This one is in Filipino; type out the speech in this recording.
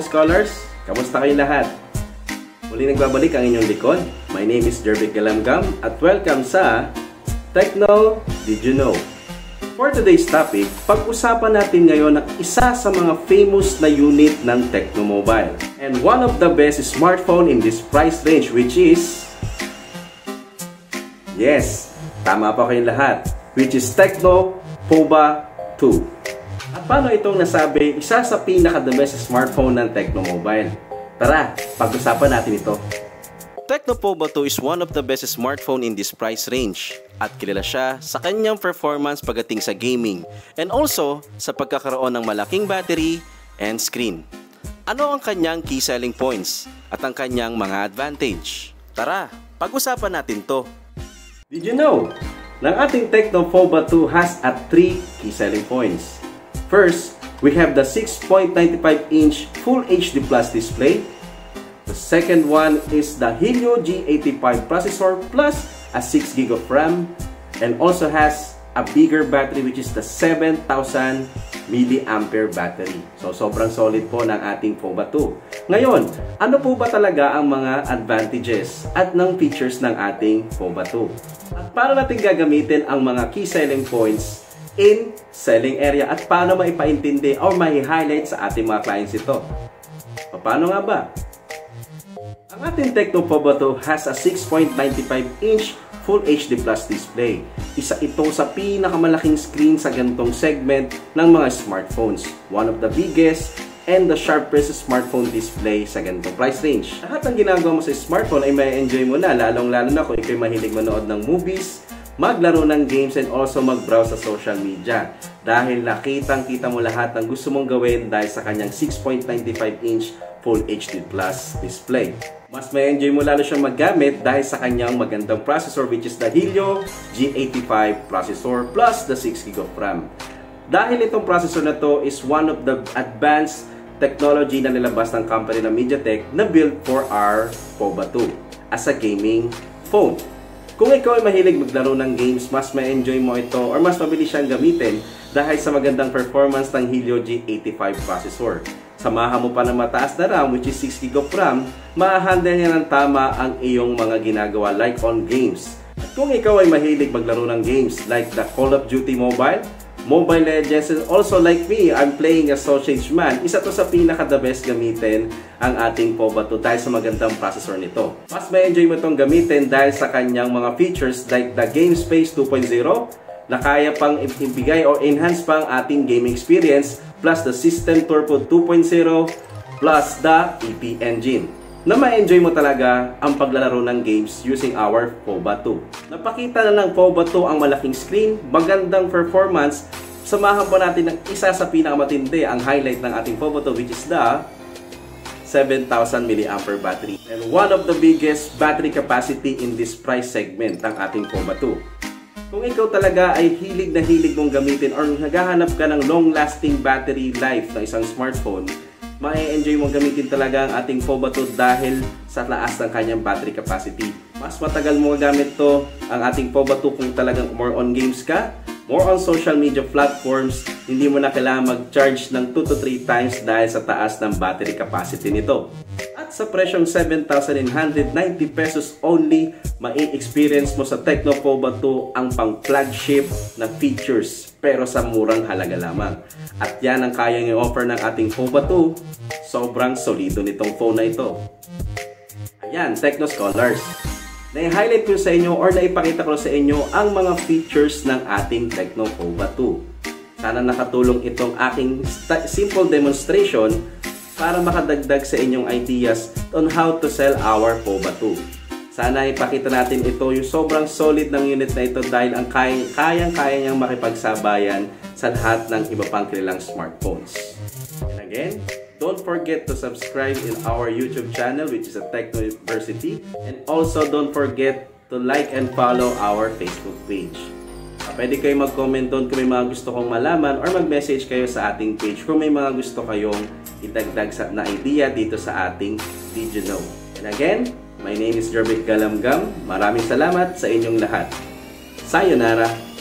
Scholars! Kamusta kayong lahat? Muli nagbabalik ang inyong likod. My name is Jervic Galamgam at welcome sa Techno Did You Know? For today's topic, pag-usapan natin ngayon ang isa sa mga famous na unit ng Tecno Mobile. And one of the best smartphone in this price range which is... Yes, tama pa kayong lahat. Which is Tecno POBA 2. At paano itong nasabi isa sa pinaka-the best smartphone ng Tecno Mobile? Tara, pag-usapan natin ito. Tecno Povo 2 is one of the best smartphone in this price range at kilala siya sa kanyang performance pagdating sa gaming and also sa pagkakaroon ng malaking battery and screen. Ano ang kanyang key selling points at ang kanyang mga advantage? Tara, pag-usapan natin to. Did you know? Ng ating Tecno Povo 2 has at 3 key selling points. First, we have the 6.95-inch Full HD Plus display. The second one is the Helio G85 processor plus a 6 GB of RAM and also has a bigger battery which is the 7,000 milliampere battery. So, sobrang solid po ng ating POBA 2. Ngayon, ano po ba talaga ang mga advantages at ng features ng ating POBA 2? At paano natin gagamitin ang mga key selling points in selling area at paano maipaintindi o mai-highlight sa ating mga clients ito. Paano nga ba? Ang ating Tecno Poboto has a 6.95-inch Full HD Plus display. Isa ito sa pinakamalaking screen sa gantong segment ng mga smartphones. One of the biggest and the sharpest smartphone display sa ganitong price range. Lahat ng ginagawa mo sa smartphone ay may enjoy mo na, lalong-lalo na kung ikaw mahilig manood ng movies, maglaro ng games and also mag-browse sa social media. Dahil nakitang kita mo lahat ng gusto mong gawin dahil sa kanyang 6.95-inch Full HD Plus display. Mas may enjoy mo lalo siyang maggamit dahil sa kanyang magandang processor which is the Helio G85 processor plus the 6GB of RAM. Dahil itong processor na to is one of the advanced technology na nilabas ng company na MediaTek na built for our POBA 2 as a gaming phone. Kung ikaw ay mahilig maglaro ng games, mas ma-enjoy mo ito or mas mabilis siyang gamitin dahil sa magandang performance ng Helio G85 processor. Samahan mo pa ng mataas na RAM which is 6GB of RAM, ma-handle niya ng tama ang iyong mga ginagawa like on games. At kung ikaw ay mahilig maglaro ng games like the Call of Duty Mobile, Mobile Legends and also like me, I'm playing a Sausage Man. Isa to sa pinaka the best gamitin ang ating POBA 2 dahil sa magandang processor nito. Mas may enjoy mo itong gamitin dahil sa kanyang mga features like the Game Space 2.0 na kaya pang ibigay o enhance pang ating gaming experience plus the System Turbo 2.0 plus the EP engine na ma-enjoy mo talaga ang paglalaro ng games using our POBA 2. Napakita na ng POBA 2 ang malaking screen, magandang performance, samahan po natin ng isa sa pinakamatindi ang highlight ng ating POBA 2 which is the 7,000 mAh battery. And one of the biggest battery capacity in this price segment ng ating POBA 2. Kung ikaw talaga ay hilig na hilig mong gamitin or naghahanap ka ng long-lasting battery life ng isang smartphone, ma-enjoy mong gamitin talaga ang ating FOBA 2 dahil sa taas ng kanyang battery capacity. Mas matagal mo gamit to ang ating FOBA 2 kung talagang more on games ka, more on social media platforms, hindi mo na kailangan mag-charge ng 2 to 3 times dahil sa taas ng battery capacity nito. Sa presyong 7,990 pesos only, mai-experience mo sa Tecno FOBA 2 ang pang flagship na features pero sa murang halaga lamang. At yan ang kayang i-offer ng ating FOBA 2. Sobrang solido nitong phone na ito. Ayan, Techno Scholars. Na-highlight ko sa inyo or naipakita ko sa inyo ang mga features ng ating Techno FOBA 2. Sana nakatulong itong aking simple demonstration para makadagdag sa inyong ideas on how to sell our FOBA 2. Sana ipakita natin ito yung sobrang solid ng unit na ito dahil ang kayang-kaya niyang makipagsabayan sa lahat ng iba pang kilalang smartphones. And again, don't forget to subscribe in our YouTube channel which is a Techno University and also don't forget to like and follow our Facebook page. Pwede kayo mag-comment doon kung may mga gusto kong malaman or mag-message kayo sa ating page kung may mga gusto kayong idagdag sa, na idea dito sa ating video know. And again, My name is Jervic Galamgam. Maraming salamat sa inyong lahat. Sayonara!